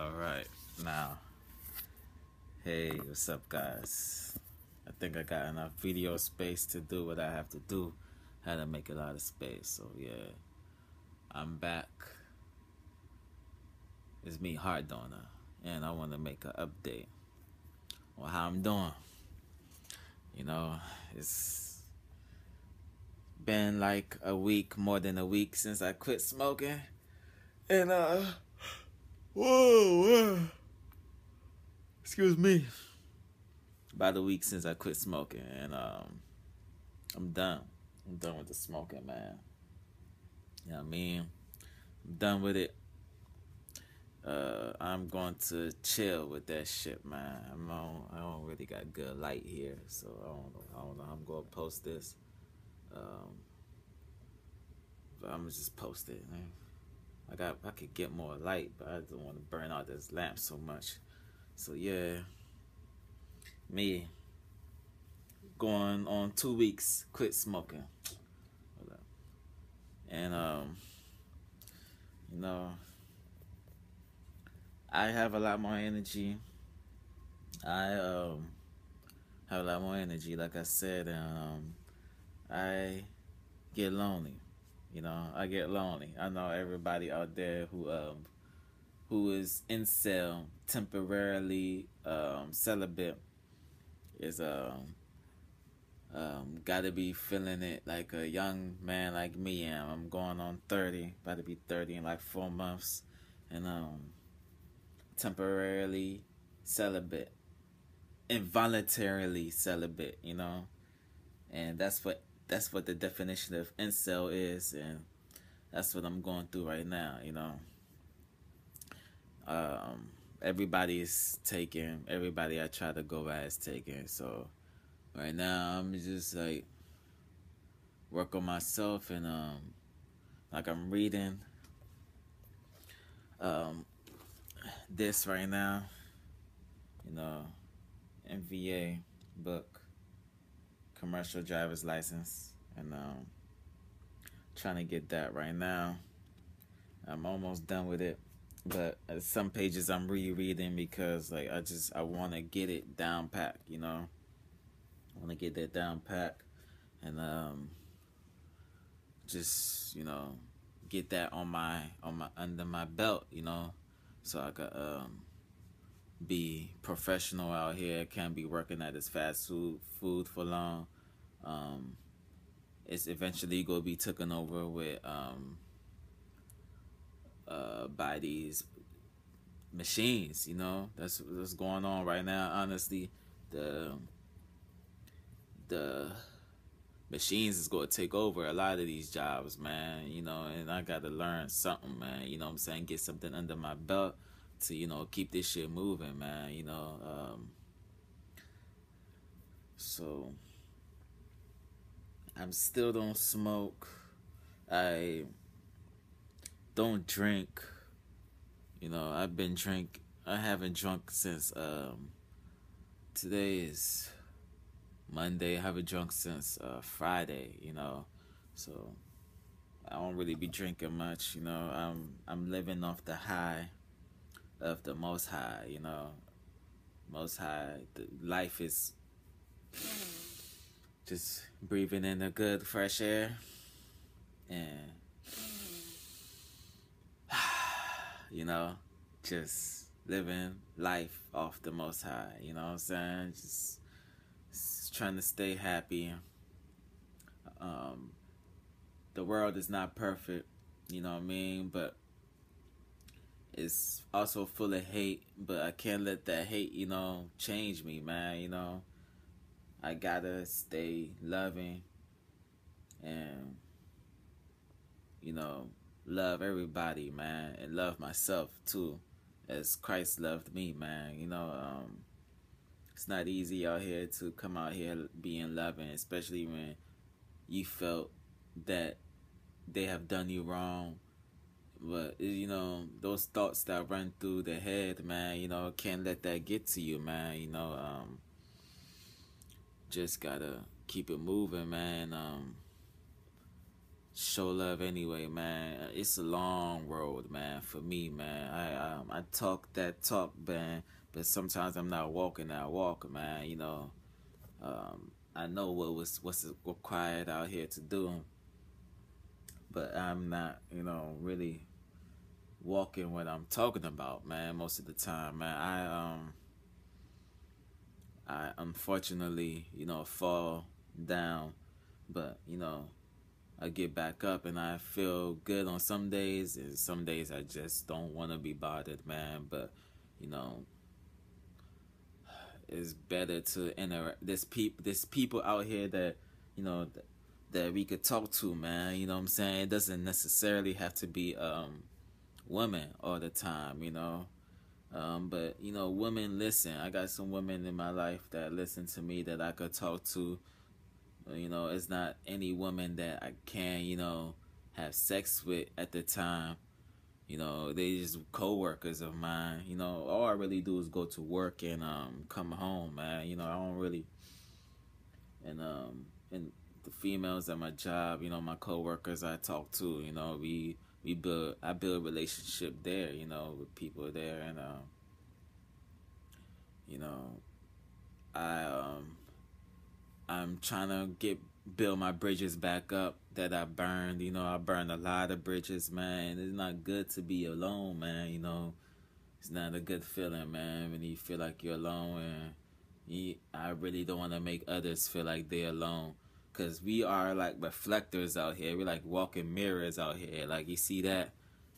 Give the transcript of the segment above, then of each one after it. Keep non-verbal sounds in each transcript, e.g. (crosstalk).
All right, now, hey, what's up, guys? I think I got enough video space to do what I have to do. Had to make a lot of space, so yeah, I'm back. It's me, Heart Donor, and I want to make an update on how I'm doing. You know, it's been like a week, more than a week since I quit smoking, and uh. Whoa. Excuse me. About a week since I quit smoking, and um, I'm done. I'm done with the smoking, man. You know what I mean? I'm done with it. Uh, I'm going to chill with that shit, man. I'm on, I don't really got good light here, so I don't know. I don't know how I'm gonna post this. Um, I'm just post it, man. I got I could get more light, but I don't want to burn out this lamp so much. So yeah, me going on two weeks quit smoking, and um, you know, I have a lot more energy. I um have a lot more energy, like I said, and um, I get lonely. You know, I get lonely. I know everybody out there who um who is in incel, temporarily um celibate is um um gotta be feeling it like a young man like me am. I'm going on thirty, about to be thirty in like four months and um temporarily celibate. Involuntarily celibate, you know? And that's what that's what the definition of incel is, and that's what I'm going through right now. You know, um, everybody's taking. Everybody I try to go by is taking. So right now I'm just like work on myself and um, like I'm reading um this right now. You know, MVA book commercial driver's license and um, trying to get that right now. I'm almost done with it, but some pages I'm rereading because like I just I want to get it down pat, you know. I want to get that down pat and um just, you know, get that on my on my under my belt, you know, so I could um be professional out here. Can't be working at this fast food food for long. Um, it's eventually gonna be taken over with um, uh, by these machines. You know, that's what's going on right now. Honestly, the the machines is to take over a lot of these jobs, man. You know, and I got to learn something, man. You know I'm saying? Get something under my belt to you know keep this shit moving, man. You know, um, so I'm still don't smoke. I don't drink. You know, I've been drink. I haven't drunk since um. Today is Monday. I haven't drunk since uh, Friday. You know, so I don't really be drinking much. You know, I'm I'm living off the high of the Most High, you know. Most High, the life is just breathing in the good fresh air and (sighs) you know, just living life off the Most High. You know what I'm saying? Just, just trying to stay happy. Um, the world is not perfect, you know what I mean, but it's also full of hate, but I can't let that hate, you know, change me, man. You know, I gotta stay loving and, you know, love everybody, man, and love myself too, as Christ loved me, man. You know, um, it's not easy out here to come out here being loving, especially when you felt that they have done you wrong but you know those thoughts that run through the head man you know can't let that get to you man you know um just gotta keep it moving man um show love anyway, man. It's a long road, man, for me, man. I um, I talk that talk, man, but sometimes I'm not walking that walk, man. You know, um, I know what was what's required out here to do, but I'm not, you know, really walking what I'm talking about, man. Most of the time, man. I um, I unfortunately, you know, fall down, but you know I get back up and I feel good on some days, and some days I just don't want to be bothered, man. But you know, it's better to interact. There's peop, there's people out here that you know that, that we could talk to, man. You know what I'm saying? It doesn't necessarily have to be um women all the time, you know. Um, but you know, women listen. I got some women in my life that listen to me that I could talk to you know, it's not any woman that I can, you know, have sex with at the time. You know, they just co-workers of mine. You know, all I really do is go to work and um come home, man. You know, I don't really and um and the females at my job, you know, my co-workers I talk to, you know, we we build I build relationship there, you know, with people there and um you know I um I'm trying to get build my bridges back up that I burned. You know, I burned a lot of bridges, man. It's not good to be alone, man. You know, it's not a good feeling, man, when you feel like you're alone. And you, I really don't want to make others feel like they're alone. Cause we are like reflectors out here. We're like walking mirrors out here. Like you see that,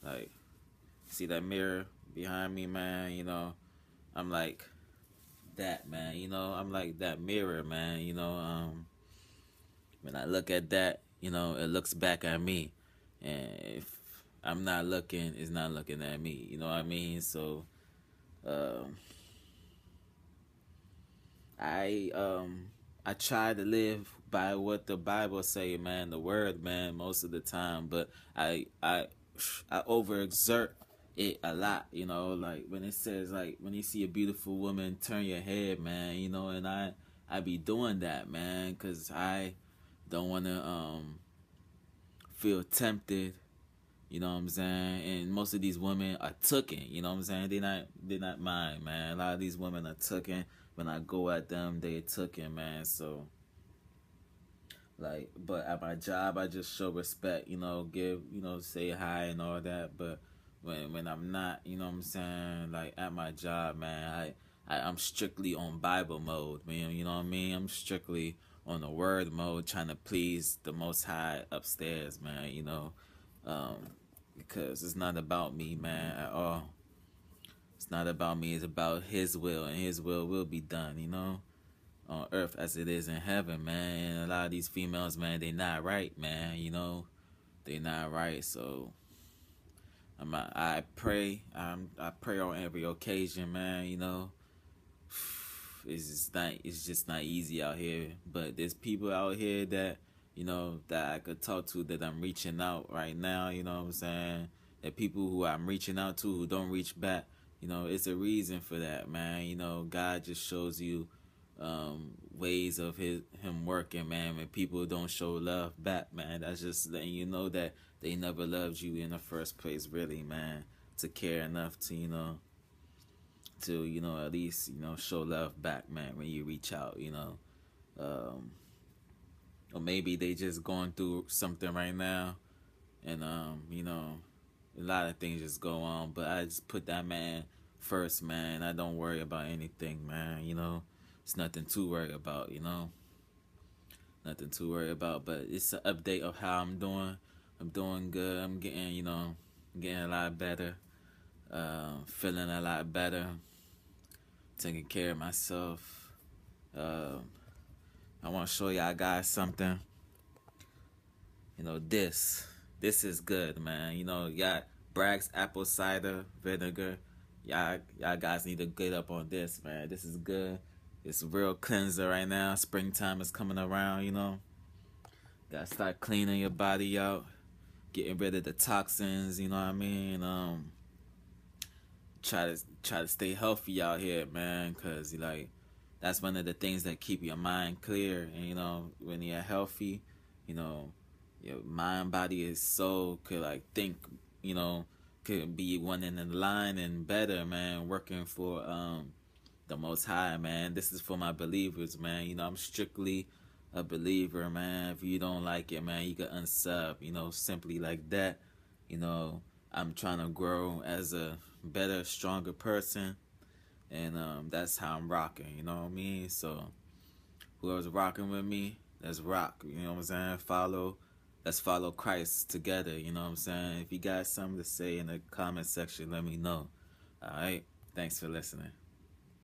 like, see that mirror behind me, man. You know, I'm like that, man. You know, I'm like that mirror, man. You know, um, when I look at that, you know, it looks back at me, and if I'm not looking, it's not looking at me. You know what I mean? So, um, I um, I try to live by what the Bible say, man, the word, man, most of the time, but I I I overexert it a lot, you know, like when it says like when you see a beautiful woman, turn your head, man, you know, and I I be doing that, man, cuz I don't want to um feel tempted, you know what I'm saying? And most of these women are tooken, you know what I'm saying? They not they not mine, man. A lot of these women are tooken. When I go at them, they tooken, man. So like but at my job I just show respect, you know, give, you know, say hi and all that, but when when I'm not, you know what I'm saying, like at my job, man, I, I I'm strictly on Bible mode, man. You know what I mean? I'm strictly on the word mode, trying to please the Most High upstairs, man. You know, um, because it's not about me, man, at all. It's not about me. It's about His will, and His will will be done. You know, on earth as it is in heaven, man. And a lot of these females, man, they not right, man. You know, they not right. So I'm, I pray. I'm, I pray on every occasion, man. You know, (sighs) it's just not. It's just not easy out here. But there's people out here that you know that I could talk to that I'm reaching out right now. You know what I'm saying? That people who I'm reaching out to who don't reach back. You know, it's a reason for that, man. You know, God just shows you um, ways of his him working, man. When people don't show love back, man, that's just letting you know that they never loved you in the first place, really, man. To care enough to you know, to you know at least you know show love back, man. When you reach out, you know, um, or maybe they just going through something right now, and um, you know, a lot of things just go on. But I just put that man first, man. I don't worry about anything, man. You know it's nothing to worry about, you know. Nothing to worry about, but it's an update of how I'm doing. I'm doing good. I'm getting, you know, getting a lot better. Uh, feeling a lot better. Taking care of myself. Uh, I want to show y'all guys something. You know, this. This is good, man. You know, you got Bragg's apple cider vinegar. Y'all, y'all guys need to get up on this, man. This is good. It's real cleanser right now. Springtime is coming around, you know. Gotta start cleaning your body out, getting rid of the toxins, you know what I mean? Um try to try to stay healthy out here, man, cuz like that's one of the things that keep your mind clear and you know, when you're healthy, you know, your mind, body, and soul could like think, you know, could be one in the line and better, man. Working for um the Most High, man. This is for my believers, man. You know, I'm strictly a believer, man. If you don't like it, man, you can unsub. You know, simply like that. You know, I'm trying to grow as a better, stronger person, and um, that's how I'm rocking. You know what I mean? So, whoever's rocking with me, let's rock. You know what I'm saying? Follow let's follow Christ together. You know what I'm saying? If you got something to say in the comment section, let me know. All right. Thanks for listening.